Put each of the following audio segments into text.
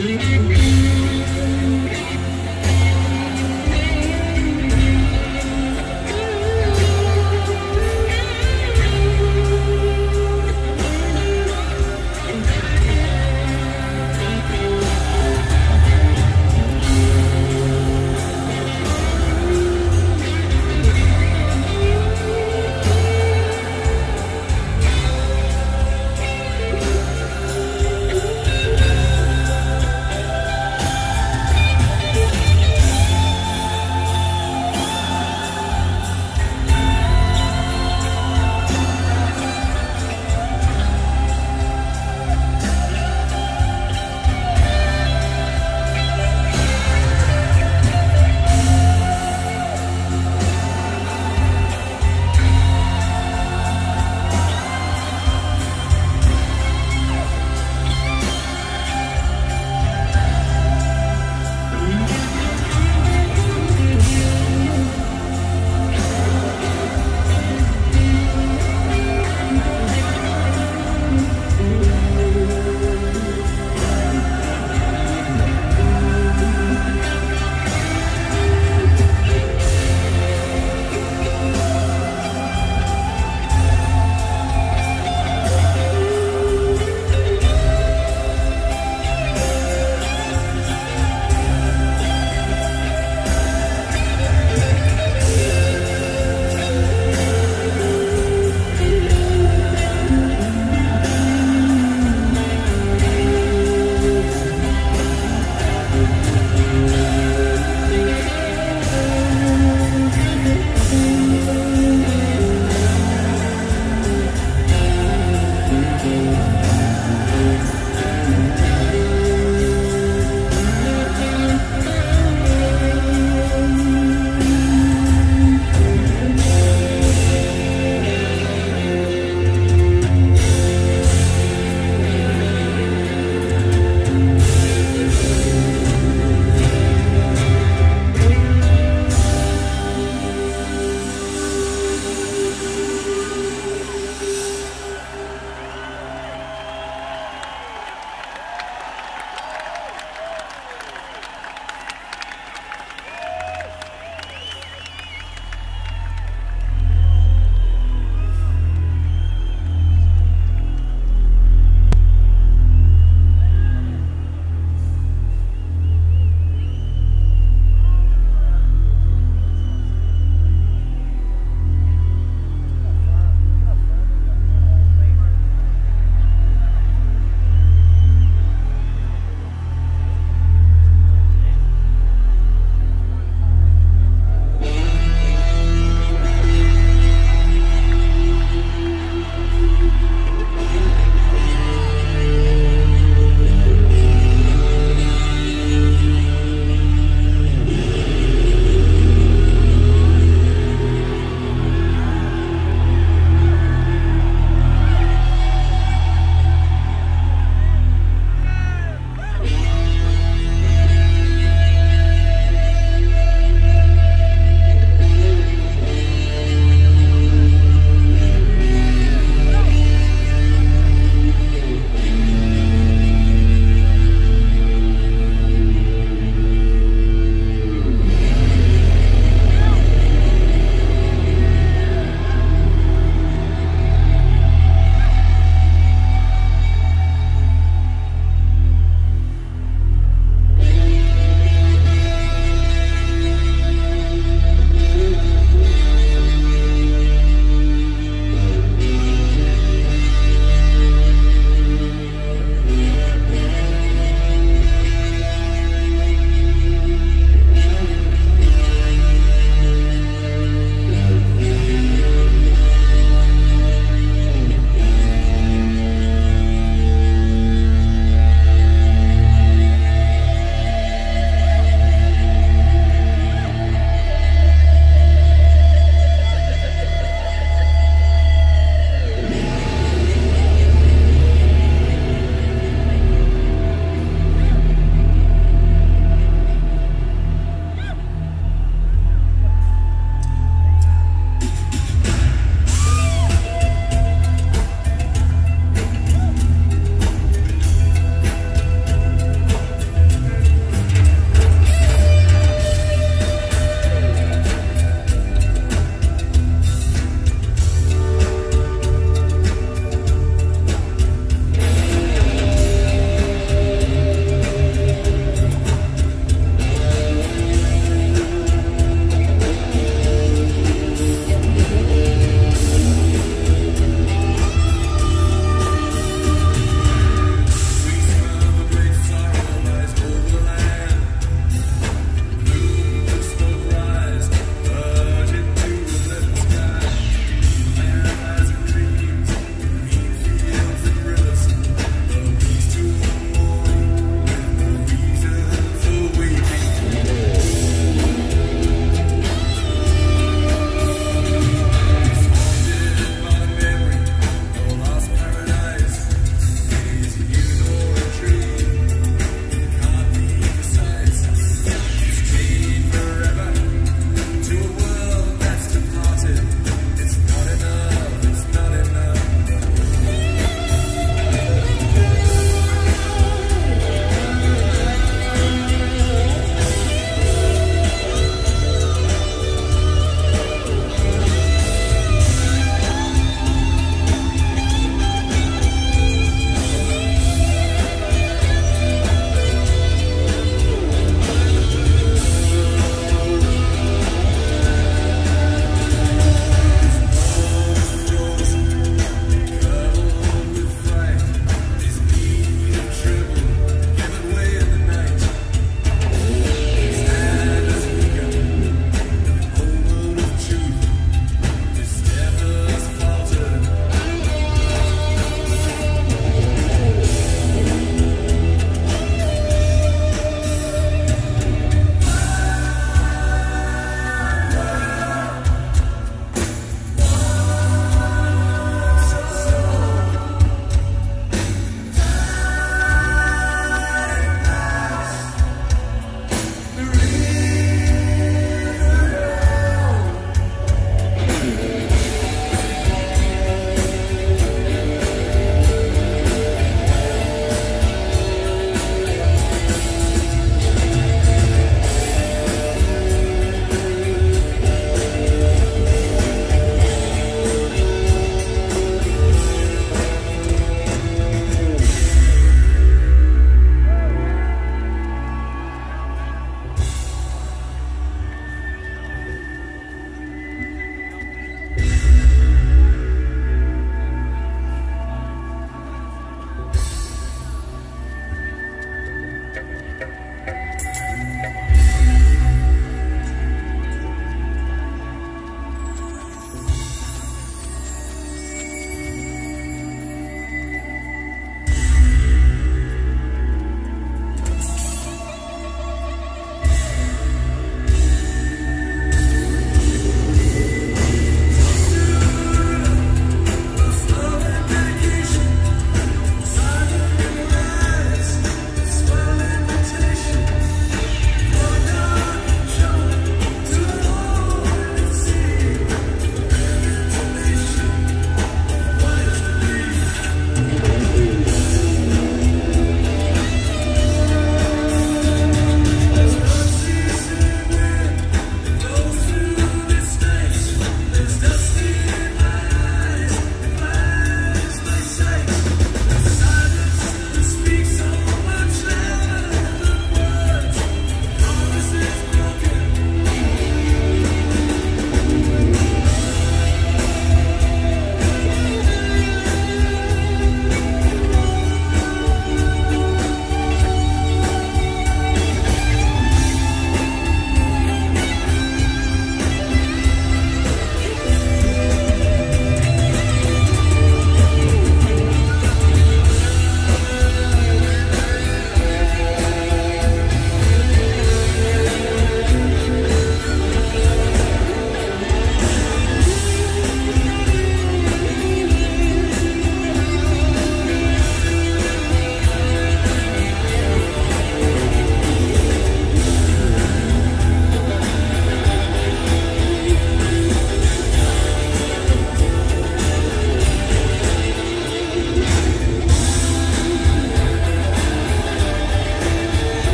Thank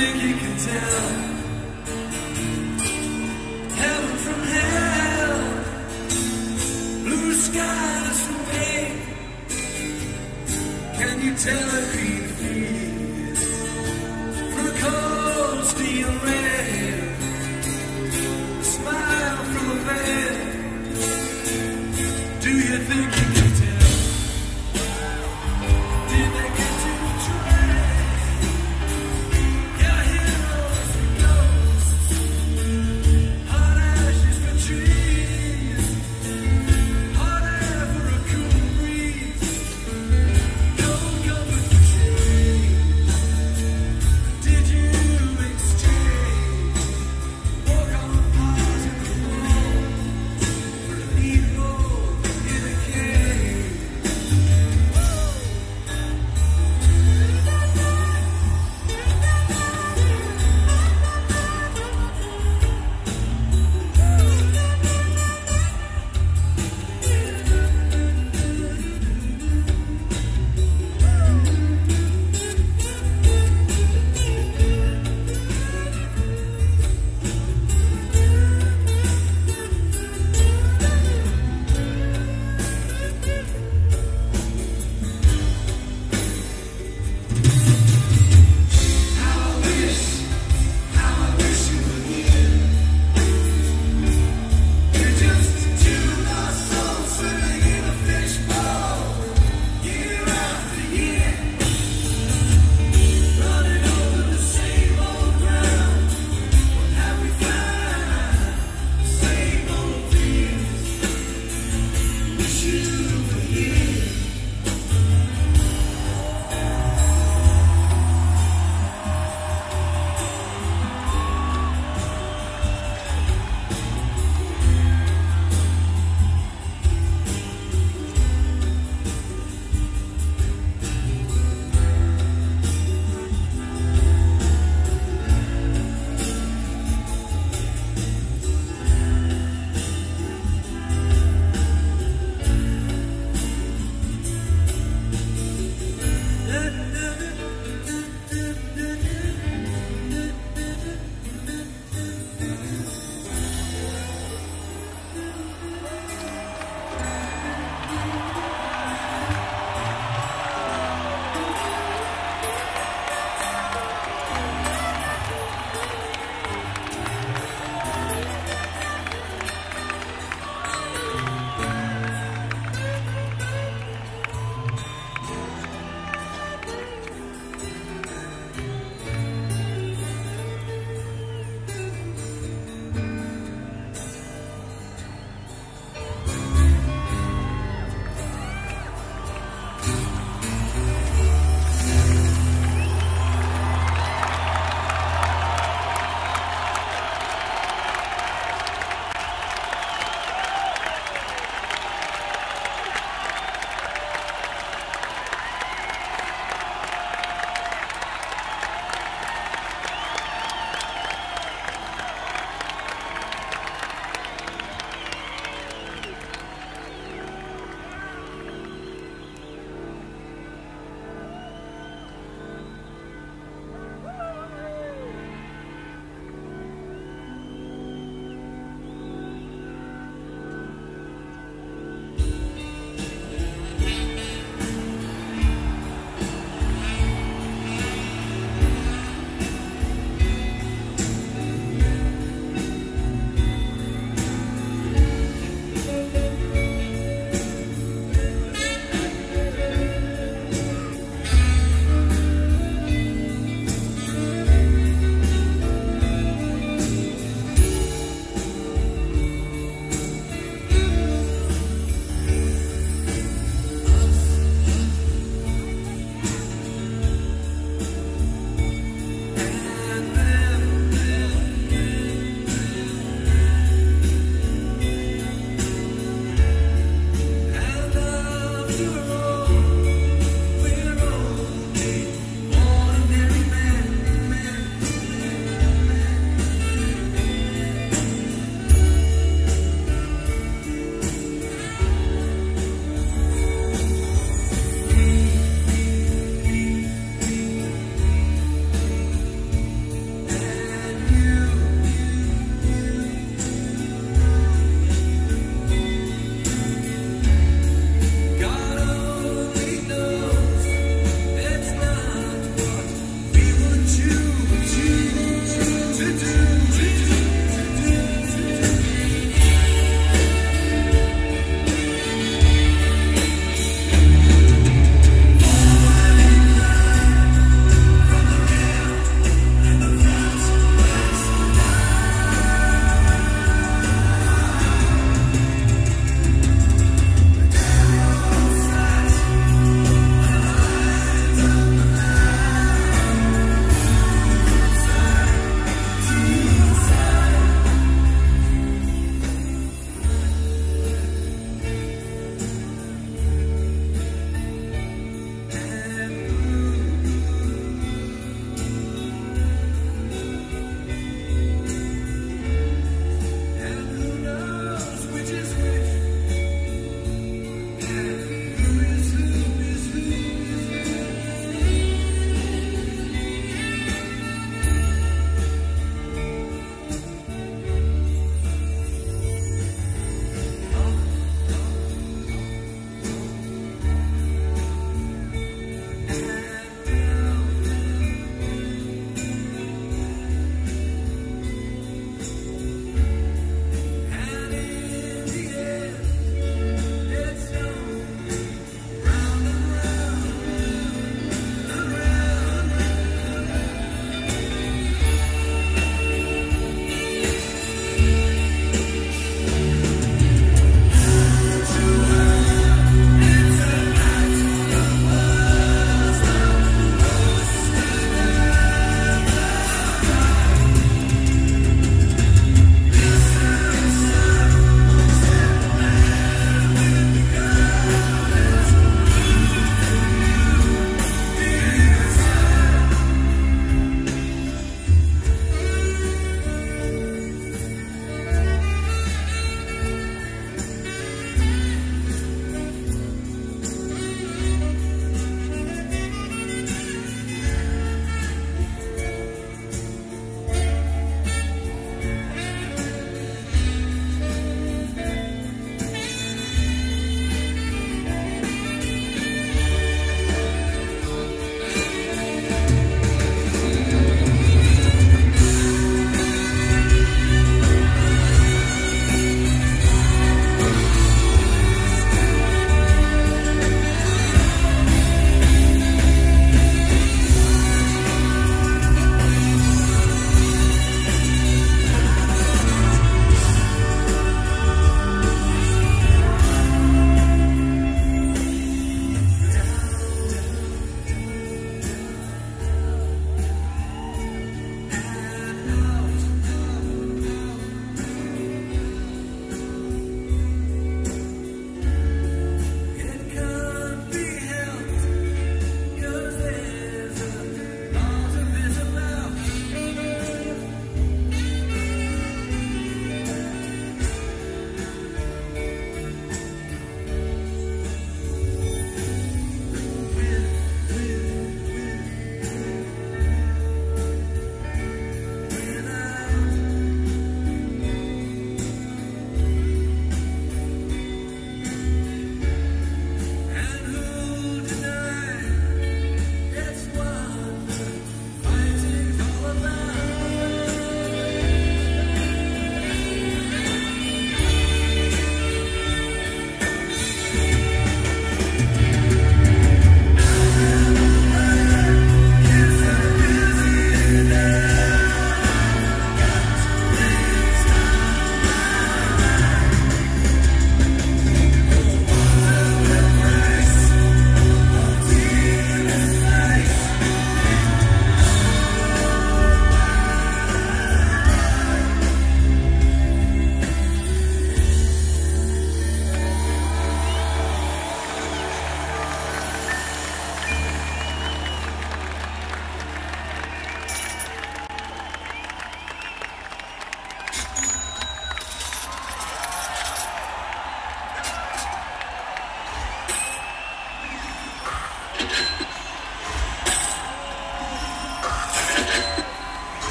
think you can tell. Heaven from hell. Blue skies from pain. Can you tell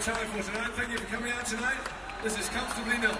time for tonight. Thank you for coming out tonight. This is Comfortably Numb.